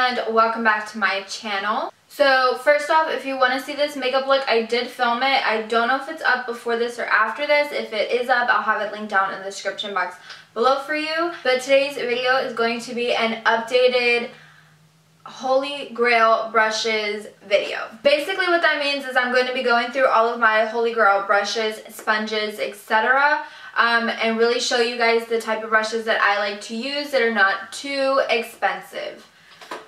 and welcome back to my channel. So first off, if you want to see this makeup look, I did film it. I don't know if it's up before this or after this. If it is up, I'll have it linked down in the description box below for you. But today's video is going to be an updated Holy Grail brushes video. Basically what that means is I'm going to be going through all of my Holy Grail brushes, sponges, etc. Um, and really show you guys the type of brushes that I like to use that are not too expensive.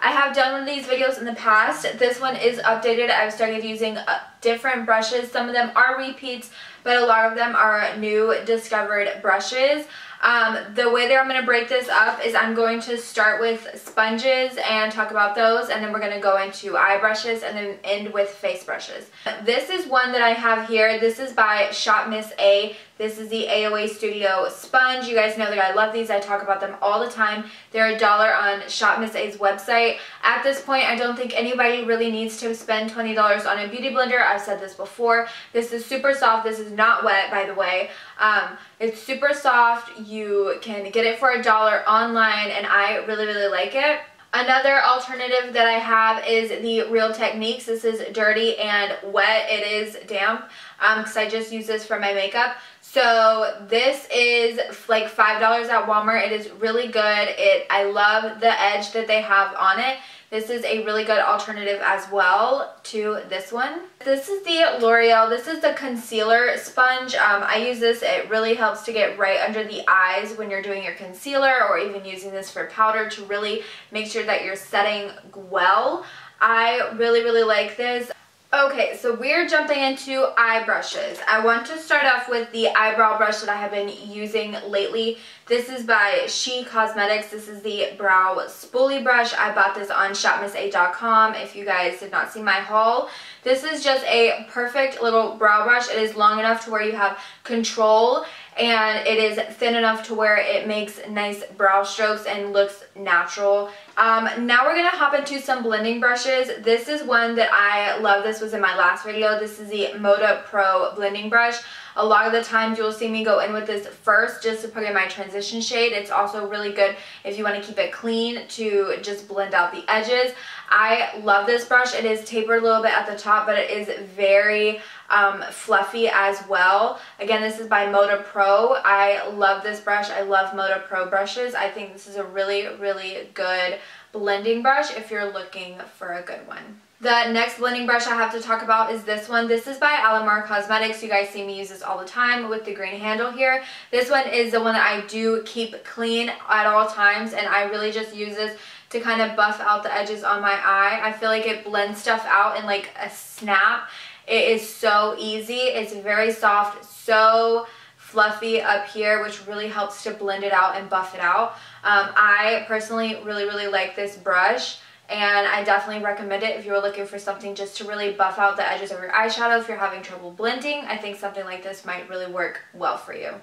I have done one of these videos in the past. This one is updated. I've started using uh, different brushes. Some of them are repeats, but a lot of them are new discovered brushes. Um, the way that I'm going to break this up is I'm going to start with sponges and talk about those and then we're going to go into eye brushes and then end with face brushes. This is one that I have here. This is by Shop Miss A. This is the AOA Studio sponge. You guys know that I love these. I talk about them all the time. They're a dollar on Shop Miss A's website. At this point, I don't think anybody really needs to spend $20 on a beauty blender. I've said this before. This is super soft. This is not wet, by the way. Um, it's super soft. You can get it for a dollar online, and I really, really like it. Another alternative that I have is the Real Techniques. This is dirty and wet. It is damp because um, I just use this for my makeup. So this is like $5 at Walmart. It is really good. It I love the edge that they have on it. This is a really good alternative as well to this one. This is the L'Oreal. This is the concealer sponge. Um, I use this. It really helps to get right under the eyes when you're doing your concealer or even using this for powder to really make sure that you're setting well. I really, really like this. Okay, so we're jumping into eye brushes. I want to start off with the eyebrow brush that I have been using lately. This is by She Cosmetics. This is the Brow Spoolie Brush. I bought this on shopmissa.com if you guys did not see my haul. This is just a perfect little brow brush. It is long enough to where you have control and it is thin enough to where it makes nice brow strokes and looks natural. Um, now we're going to hop into some blending brushes. This is one that I love. This was in my last video. This is the Moda Pro blending brush. A lot of the times you'll see me go in with this first just to put in my transition shade. It's also really good if you want to keep it clean to just blend out the edges. I love this brush. It is tapered a little bit at the top, but it is very um, fluffy as well. Again, this is by Moda Pro. I love this brush. I love Moda Pro brushes. I think this is a really, really good blending brush if you're looking for a good one. The next blending brush I have to talk about is this one. This is by Alamar Cosmetics. You guys see me use this all the time with the green handle here. This one is the one that I do keep clean at all times and I really just use this to kind of buff out the edges on my eye. I feel like it blends stuff out in like a snap. It is so easy. It's very soft, so fluffy up here, which really helps to blend it out and buff it out. Um, I personally really, really like this brush and I definitely recommend it if you're looking for something just to really buff out the edges of your eyeshadow. If you're having trouble blending, I think something like this might really work well for you.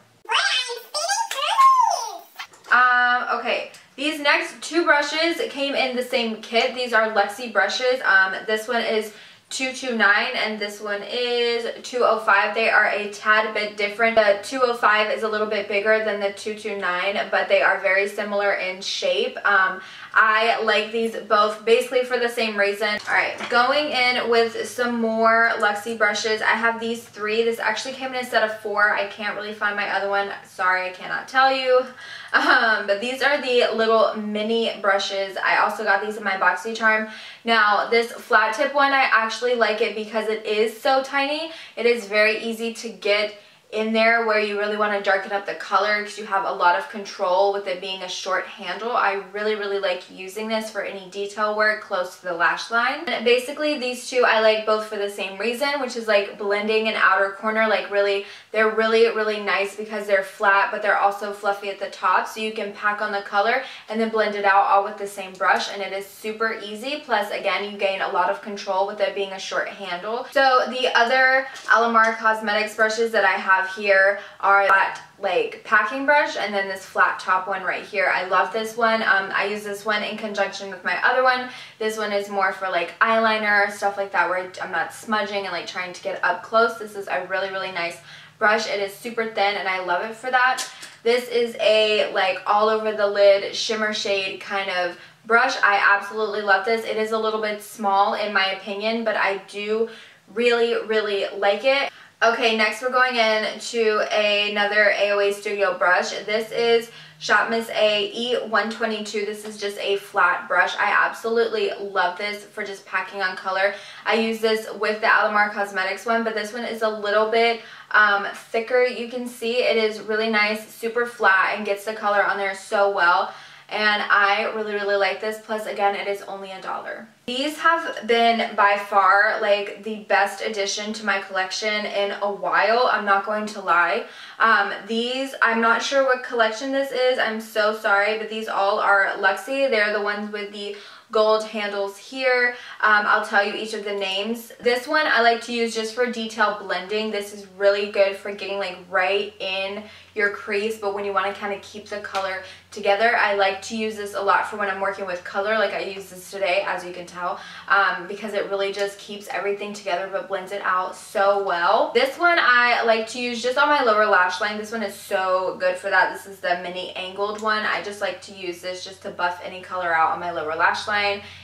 Um, okay, these next two brushes came in the same kit. These are Luxie brushes. Um, this one is 229 and this one is 205. They are a tad bit different. The 205 is a little bit bigger than the 229 but they are very similar in shape. Um, I like these both basically for the same reason. Alright, going in with some more Luxie brushes. I have these three. This actually came in a set of four. I can't really find my other one. Sorry, I cannot tell you. Um, but these are the little mini brushes. I also got these in my BoxyCharm. Now, this flat tip one, I actually like it because it is so tiny. It is very easy to get in there where you really want to darken up the color because you have a lot of control with it being a short handle. I really, really like using this for any detail work close to the lash line. And basically, these two I like both for the same reason, which is like blending an outer corner. Like really, they're really, really nice because they're flat, but they're also fluffy at the top. So you can pack on the color and then blend it out all with the same brush. And it is super easy. Plus, again, you gain a lot of control with it being a short handle. So the other Alamar Cosmetics brushes that I have have here are that like packing brush and then this flat top one right here. I love this one. Um, I use this one in conjunction with my other one. This one is more for like eyeliner, stuff like that where I'm not smudging and like trying to get up close. This is a really, really nice brush. It is super thin and I love it for that. This is a like all over the lid shimmer shade kind of brush. I absolutely love this. It is a little bit small in my opinion, but I do really, really like it. Okay, next we're going in to another AOA Studio brush. This is Shop Miss A E122. This is just a flat brush. I absolutely love this for just packing on color. I use this with the Alamar Cosmetics one, but this one is a little bit um, thicker. You can see it is really nice, super flat, and gets the color on there so well and I really really like this plus again it is only a dollar. These have been by far like the best addition to my collection in a while I'm not going to lie. Um, these I'm not sure what collection this is I'm so sorry but these all are Luxie they're the ones with the gold handles here. Um, I'll tell you each of the names. This one I like to use just for detail blending. This is really good for getting like right in your crease, but when you want to kind of keep the color together, I like to use this a lot for when I'm working with color, like I use this today, as you can tell, um, because it really just keeps everything together but blends it out so well. This one I like to use just on my lower lash line. This one is so good for that. This is the mini angled one. I just like to use this just to buff any color out on my lower lash line.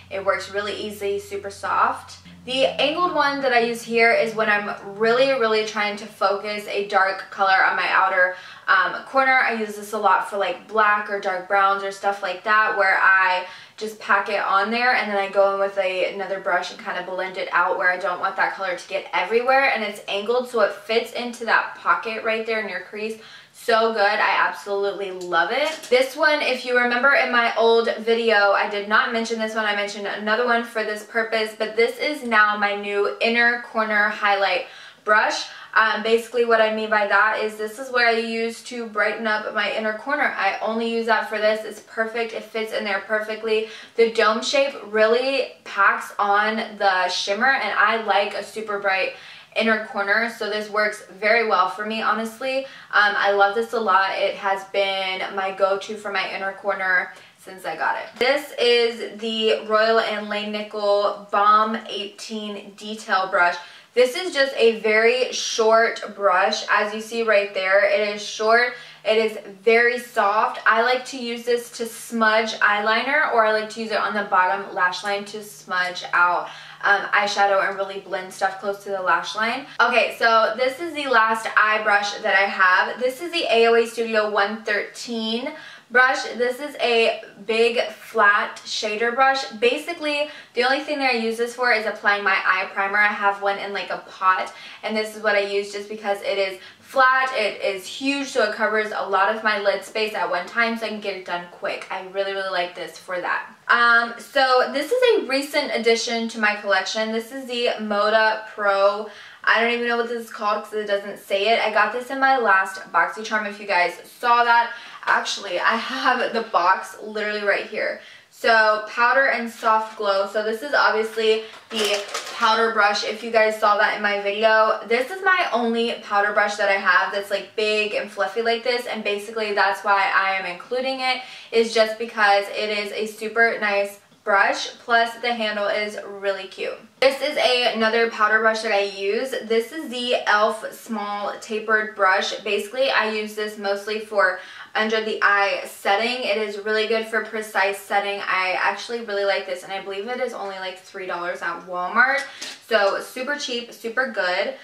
It works really easy, super soft. The angled one that I use here is when I'm really, really trying to focus a dark color on my outer um, corner. I use this a lot for like black or dark browns or stuff like that where I just pack it on there and then I go in with a, another brush and kind of blend it out where I don't want that color to get everywhere and it's angled so it fits into that pocket right there in your crease so good. I absolutely love it. This one, if you remember in my old video, I did not mention this one. I mentioned another one for this purpose, but this is now my new inner corner highlight brush. Um, basically what I mean by that is this is what I use to brighten up my inner corner. I only use that for this. It's perfect. It fits in there perfectly. The dome shape really packs on the shimmer and I like a super bright inner corner so this works very well for me honestly um, I love this a lot it has been my go-to for my inner corner since I got it. This is the Royal and Langnickel Balm 18 Detail Brush. This is just a very short brush as you see right there. It is short. It is very soft. I like to use this to smudge eyeliner or I like to use it on the bottom lash line to smudge out um, eyeshadow and really blend stuff close to the lash line. Okay, so this is the last eye brush that I have. This is the AOA Studio 113 brush. This is a big flat shader brush. Basically, the only thing that I use this for is applying my eye primer. I have one in like a pot and this is what I use just because it is flat, it is huge so it covers a lot of my lid space at one time so I can get it done quick. I really really like this for that. Um, so this is a recent addition to my collection. This is the Moda Pro I don't even know what this is called because it doesn't say it. I got this in my last BoxyCharm if you guys saw that. Actually, I have the box literally right here. So powder and soft glow. So this is obviously the powder brush. If you guys saw that in my video, this is my only powder brush that I have that's like big and fluffy like this. And basically that's why I am including it is just because it is a super nice brush plus the handle is really cute. This is a, another powder brush that I use. This is the e.l.f. small tapered brush. Basically I use this mostly for under the eye setting. It is really good for precise setting. I actually really like this and I believe it is only like $3 at Walmart. So super cheap, super good.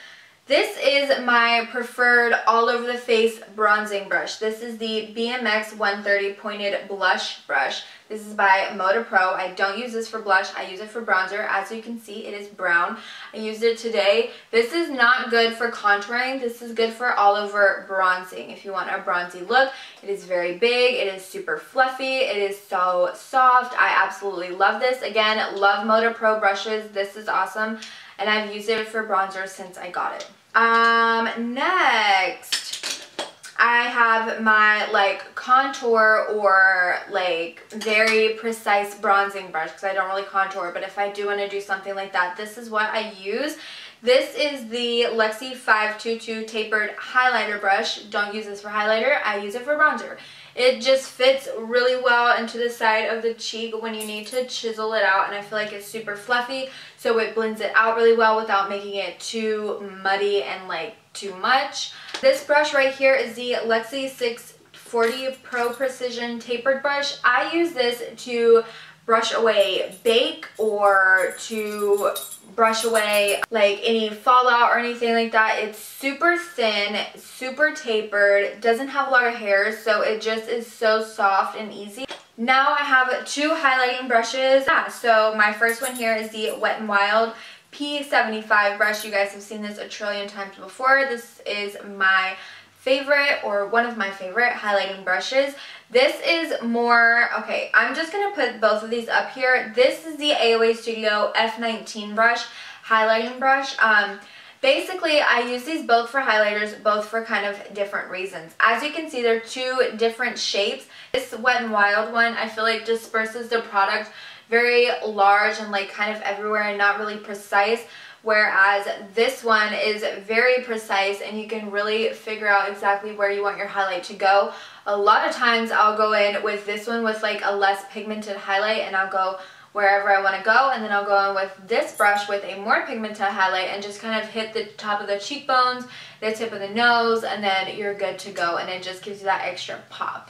This is my preferred all over the face bronzing brush. This is the BMX 130 pointed blush brush. This is by Moda Pro. I don't use this for blush. I use it for bronzer. As you can see, it is brown. I used it today. This is not good for contouring. This is good for all over bronzing. If you want a bronzy look, it is very big. It is super fluffy. It is so soft. I absolutely love this. Again, love Moda Pro brushes. This is awesome. And I've used it for bronzer since I got it. Um, next, I have my like contour or like very precise bronzing brush because I don't really contour, but if I do want to do something like that, this is what I use. This is the Luxie 522 tapered highlighter brush. Don't use this for highlighter, I use it for bronzer. It just fits really well into the side of the cheek when you need to chisel it out and I feel like it's super fluffy so it blends it out really well without making it too muddy and like too much. This brush right here is the Luxie 640 Pro Precision Tapered Brush. I use this to brush away bake or to brush away like any fallout or anything like that. It's super thin, super tapered, doesn't have a lot of hairs, so it just is so soft and easy. Now I have two highlighting brushes. Yeah, so my first one here is the Wet n Wild P75 brush. You guys have seen this a trillion times before. This is my favorite or one of my favorite highlighting brushes. This is more, okay, I'm just going to put both of these up here. This is the AOA Studio F19 brush, highlighting brush. Um, Basically, I use these both for highlighters, both for kind of different reasons. As you can see, they're two different shapes. This Wet n Wild one, I feel like disperses the product very large and like kind of everywhere and not really precise whereas this one is very precise and you can really figure out exactly where you want your highlight to go. A lot of times I'll go in with this one with like a less pigmented highlight and I'll go wherever I want to go and then I'll go in with this brush with a more pigmented highlight and just kind of hit the top of the cheekbones, the tip of the nose, and then you're good to go and it just gives you that extra pop.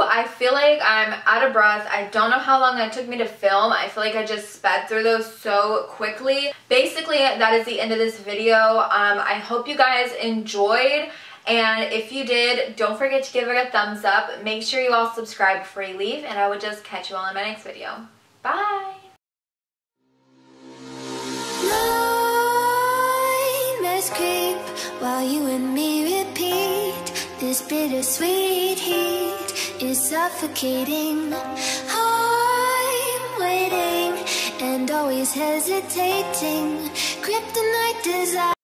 I feel like I'm out of breath. I don't know how long it took me to film. I feel like I just sped through those so quickly. Basically, that is the end of this video. Um, I hope you guys enjoyed. And if you did, don't forget to give it a thumbs up. Make sure you all subscribe before you leave. And I will just catch you all in my next video. Bye! while you and me repeat this bittersweet heat is suffocating. I'm waiting and always hesitating. Kryptonite desire.